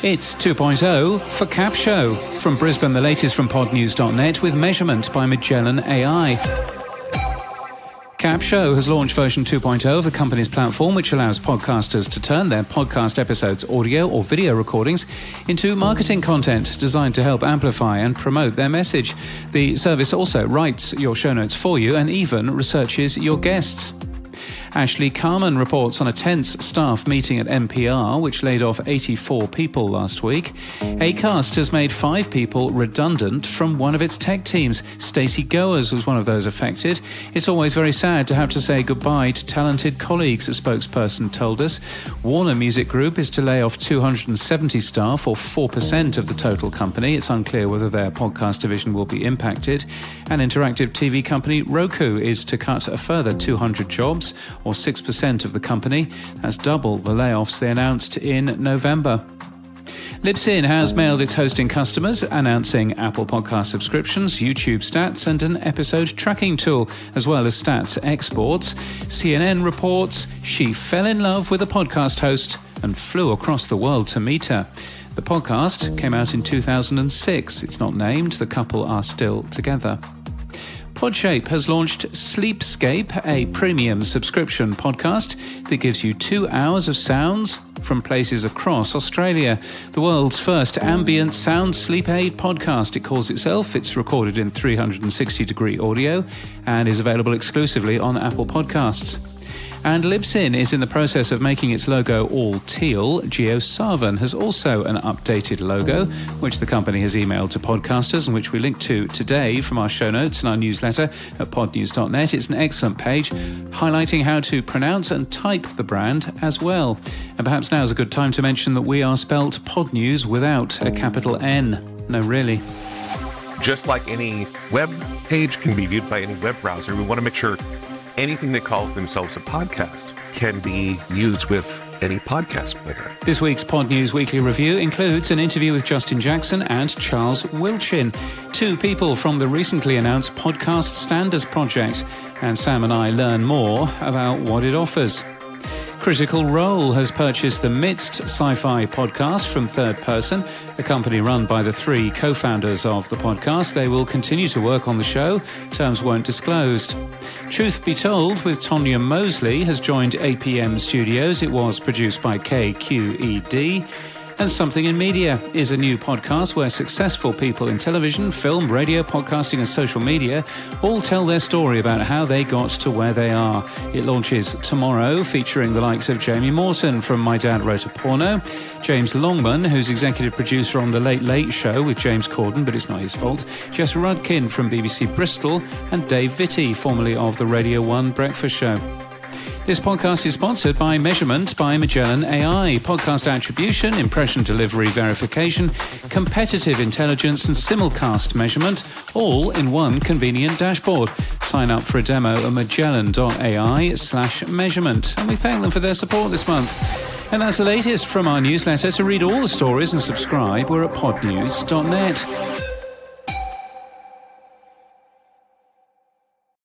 It's 2.0 for Capsho. From Brisbane, the latest from podnews.net with measurement by Magellan AI. Capsho has launched version 2.0 of the company's platform, which allows podcasters to turn their podcast episodes, audio or video recordings, into marketing content designed to help amplify and promote their message. The service also writes your show notes for you and even researches your guests. Ashley Carman reports on a tense staff meeting at NPR, which laid off 84 people last week. Acast has made five people redundant from one of its tech teams. Stacey Goers was one of those affected. It's always very sad to have to say goodbye to talented colleagues, a spokesperson told us. Warner Music Group is to lay off 270 staff, or 4% of the total company. It's unclear whether their podcast division will be impacted. An interactive TV company Roku is to cut a further 200 jobs or 6% of the company. That's double the layoffs they announced in November. Libsyn has mailed its hosting customers, announcing Apple Podcast subscriptions, YouTube stats, and an episode tracking tool, as well as stats exports. CNN reports she fell in love with a podcast host and flew across the world to meet her. The podcast came out in 2006. It's not named, the couple are still together. Podshape has launched Sleepscape, a premium subscription podcast that gives you two hours of sounds from places across Australia. The world's first ambient sound sleep aid podcast, it calls itself. It's recorded in 360 degree audio and is available exclusively on Apple Podcasts. And Libsyn is in the process of making its logo all teal. JioSaavn has also an updated logo, which the company has emailed to podcasters and which we link to today from our show notes and our newsletter at podnews.net. It's an excellent page highlighting how to pronounce and type the brand as well. And perhaps now is a good time to mention that we are spelt Podnews without a capital N. No, really. Just like any web page can be viewed by any web browser, we want to make sure anything that calls themselves a podcast can be used with any podcast player. This week's Podnews Weekly Review includes an interview with Justin Jackson and Charles Wilchin, two people from the recently announced Podcast Standards Project. And Sam and I learn more about what it offers. Critical Role has purchased the Midst sci fi podcast from Third Person, a company run by the three co founders of the podcast. They will continue to work on the show, terms weren't disclosed. Truth Be Told with Tonya Mosley has joined APM Studios. It was produced by KQED. And Something in Media is a new podcast where successful people in television, film, radio, podcasting, and social media all tell their story about how they got to where they are. It launches tomorrow, featuring the likes of Jamie Morton from My Dad Wrote a Porno, James Longman, who's executive producer on The Late Late Show with James Corden, but it's not his fault, Jess Rudkin from BBC Bristol, and Dave Vitty, formerly of the Radio 1 Breakfast Show. This podcast is sponsored by Measurement by Magellan AI, podcast attribution, impression delivery verification, competitive intelligence, and simulcast measurement, all in one convenient dashboard. Sign up for a demo at magellan.ai slash measurement. And we thank them for their support this month. And that's the latest from our newsletter. To read all the stories and subscribe, we're at podnews.net.